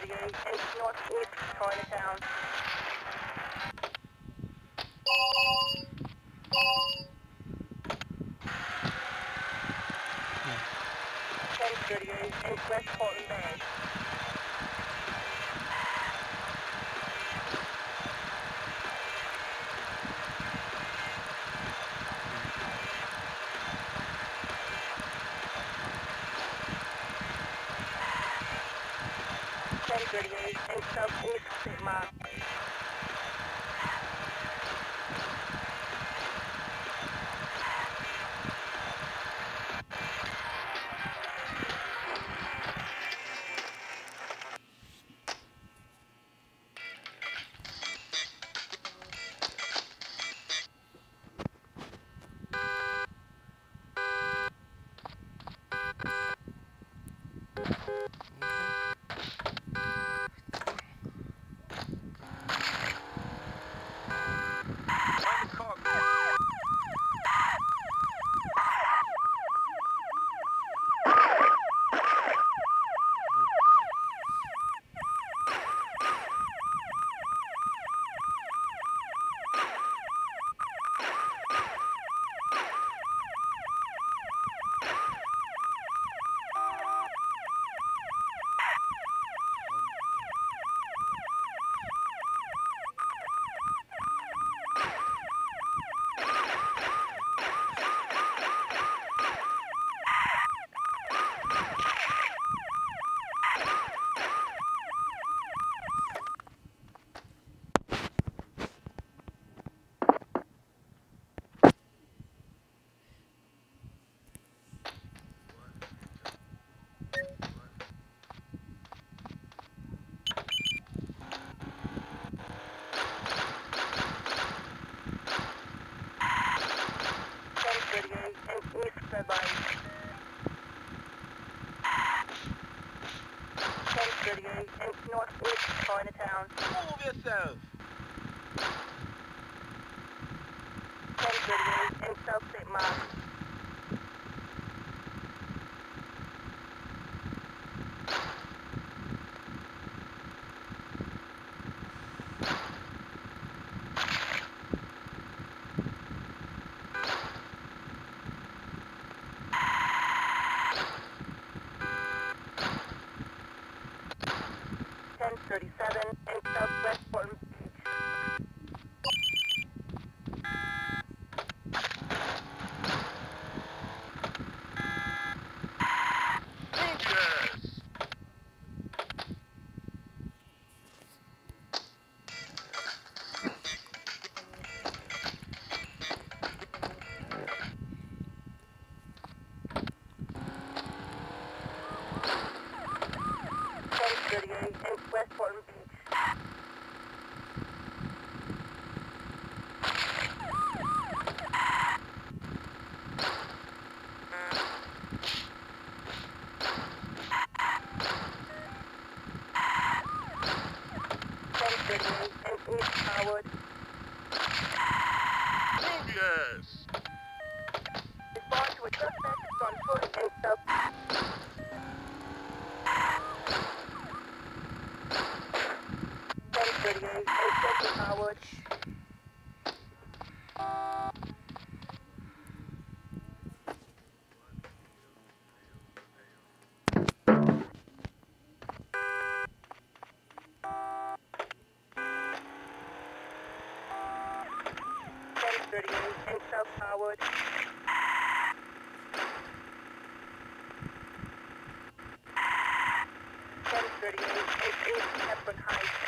38 is North 6, Chinatown. Change 38 is West Horton Bay. and Northwood, Chinatown. Move yourself! 1038 and South St. Mark's. 30 in South Harwood. Seven thirty-eight, eight, eight, Pembroke Heights.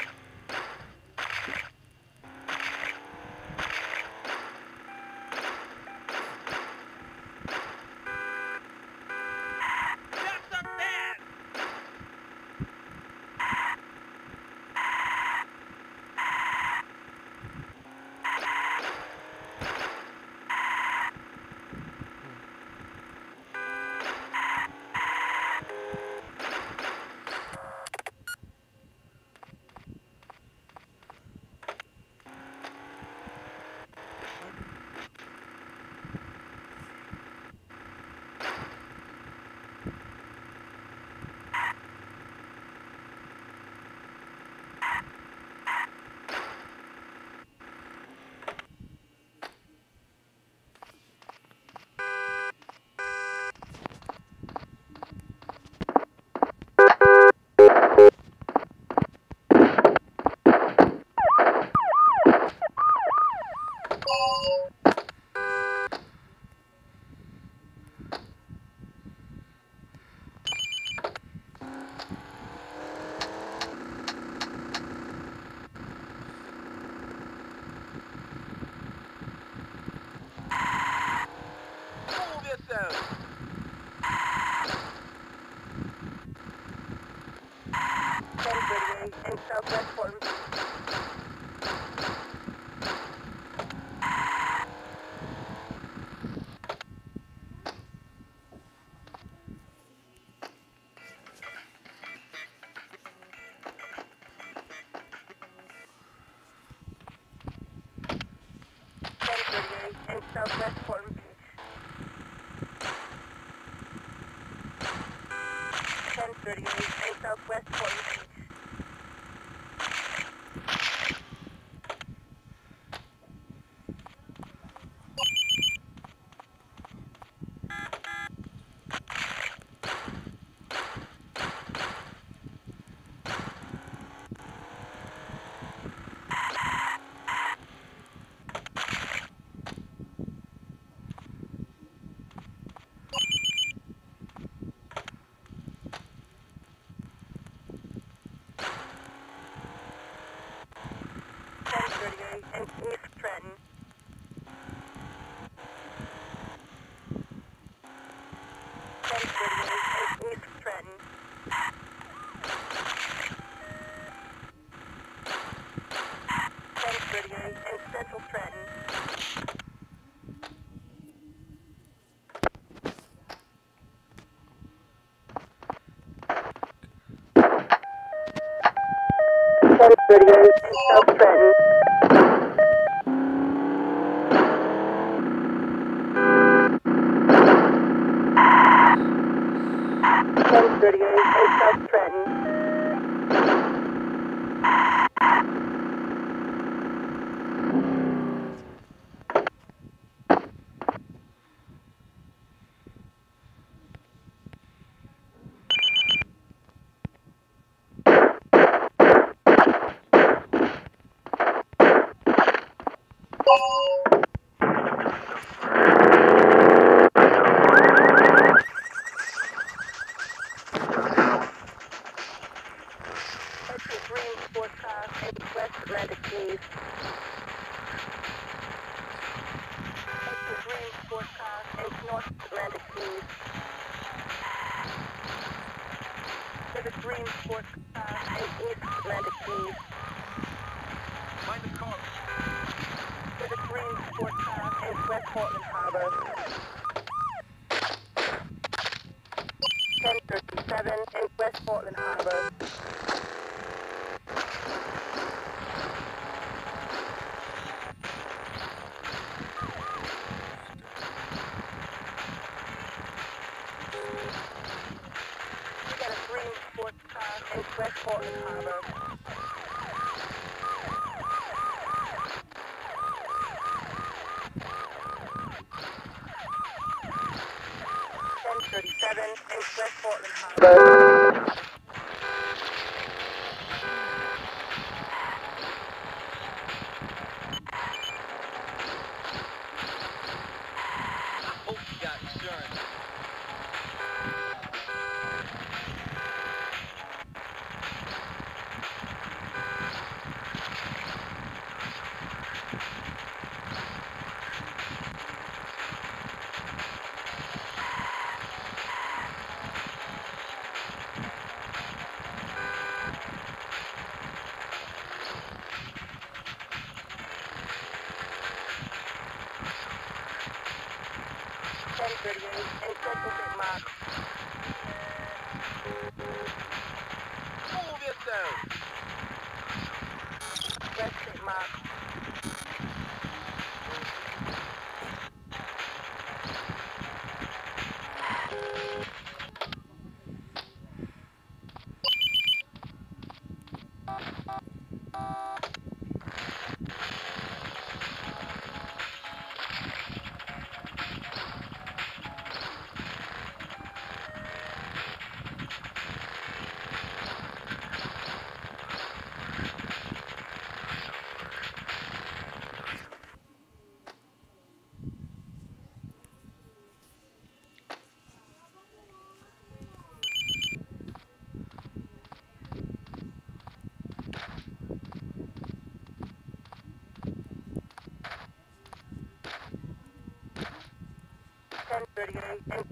southwest Fulton Beach. 1038, east and southwest Fulton Beach. Goody, so friends. Bye. quero perder, eu estou confirmado. Okay.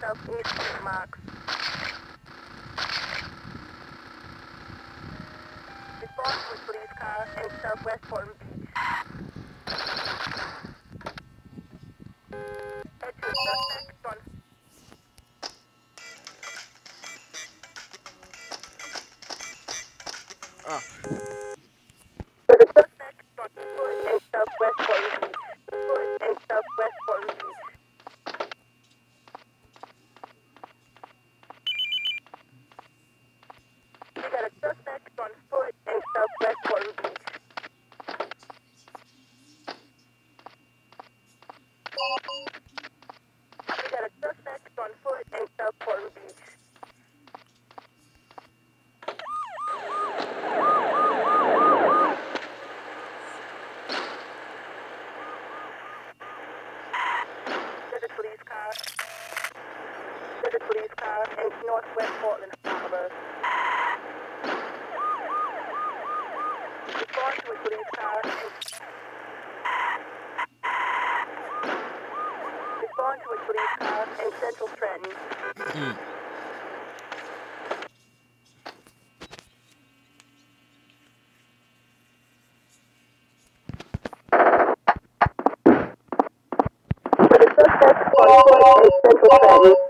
southeast of Mark. Report with police cars and southwest Portland. Thank.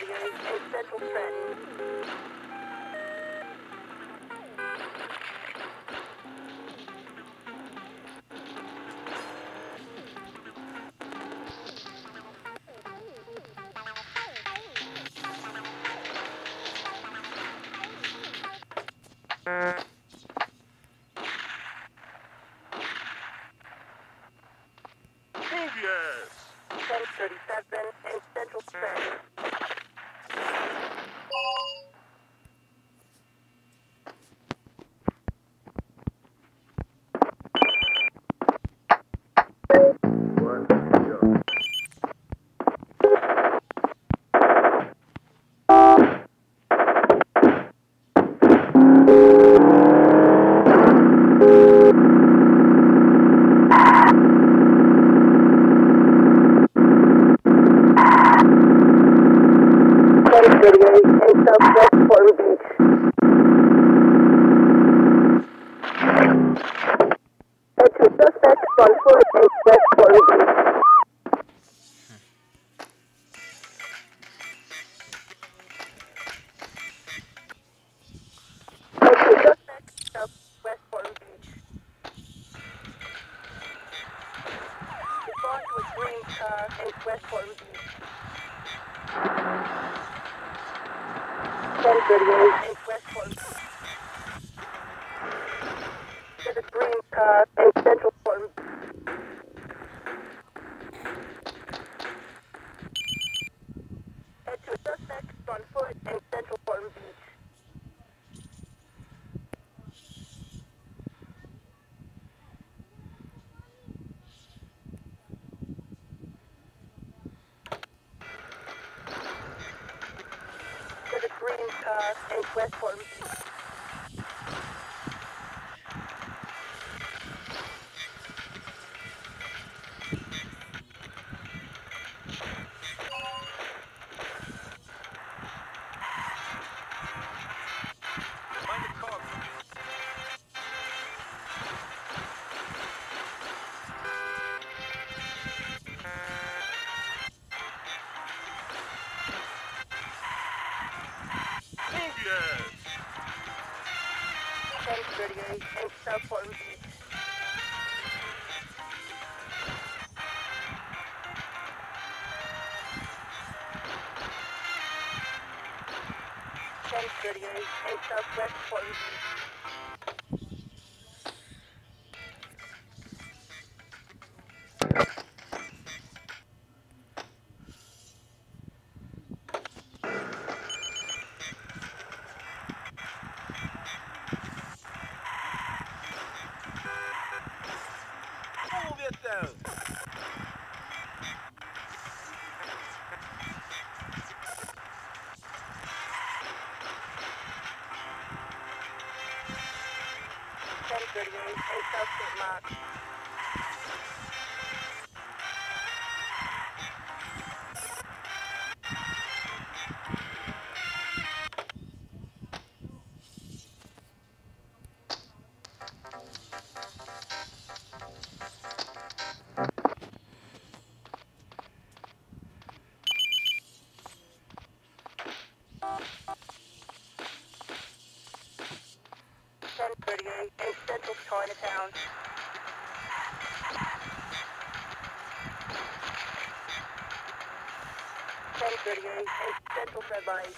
Central threat. platform. Avenue and Southwest 43. Central Chinatown. Ten thirty-eight, Central Red Light.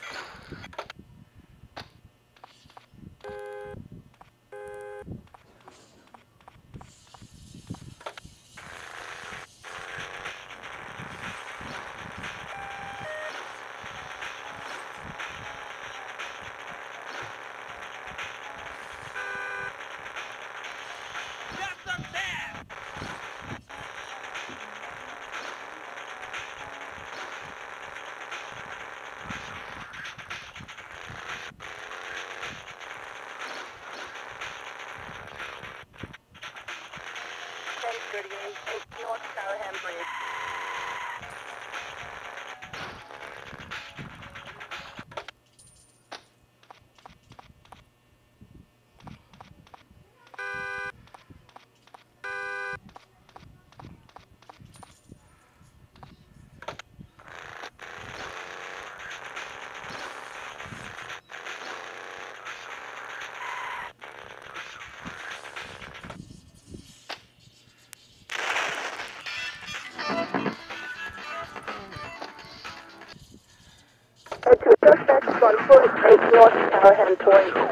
Go ahead Abraham Torrey.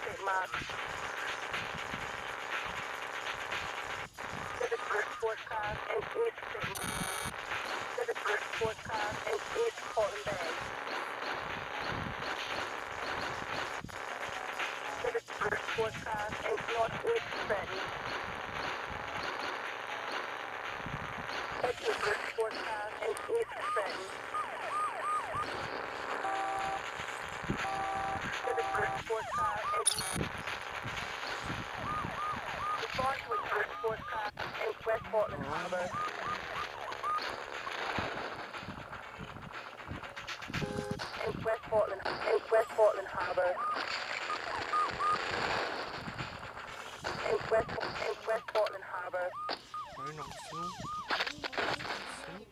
St. Marks. To the first sports car in East St. To the first sports car in East Portland Bay. To the first sports car Northeast Trenton. That's Portland Harbor. In West Portland, in West Portland Harbor. In West, in West Portland Harbor. Vai não, sim. Sim.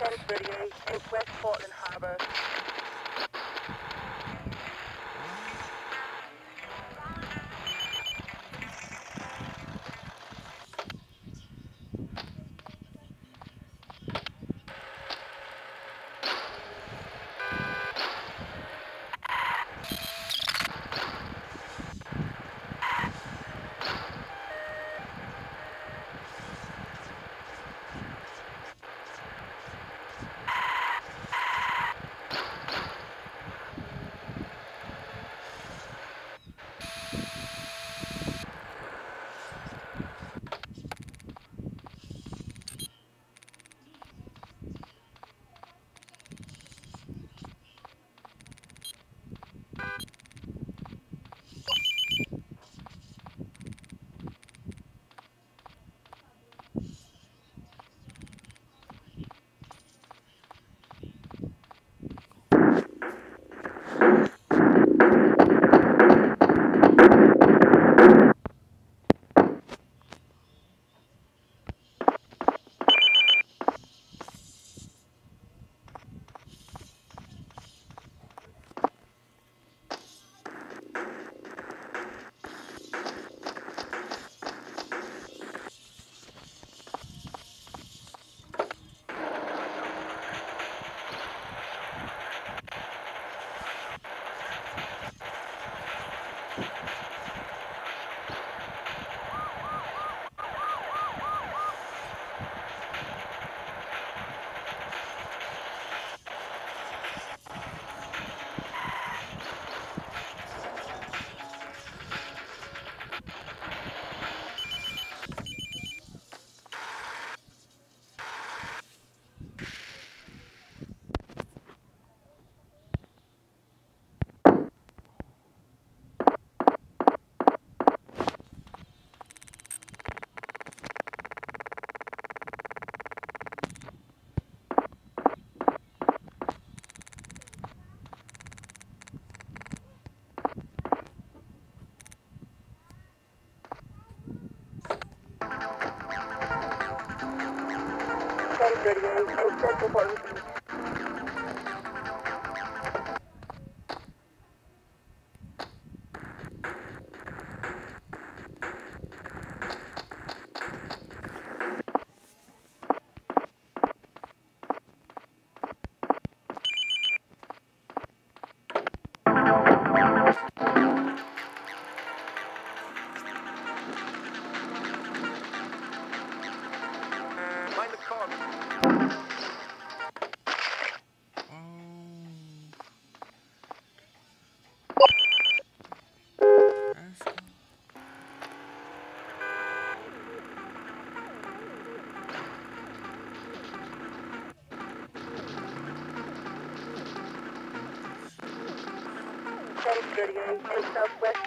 1038 in West Portland Harbor. 1038 and Central Thirty-eight and Southwest.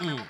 Mm.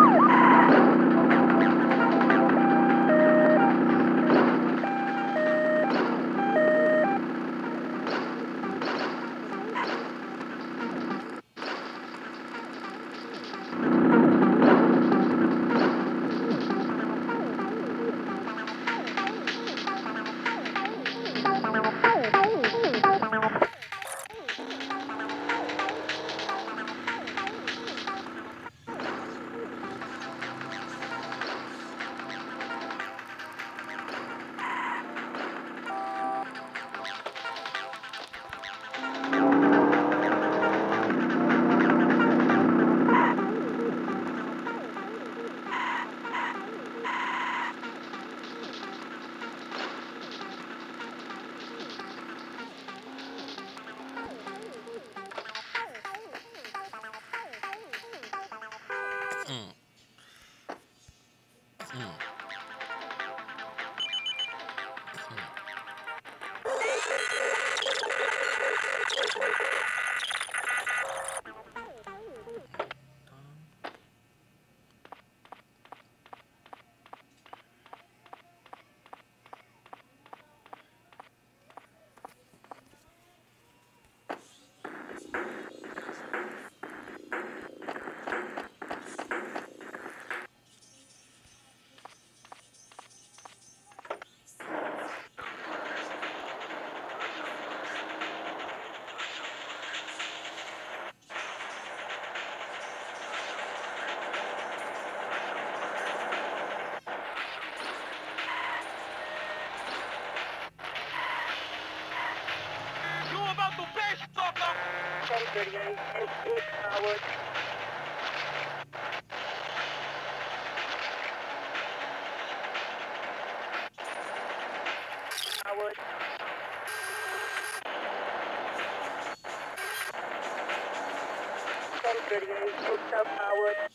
1039 and East Howard. Howard. Ten thirty eight, South Howard.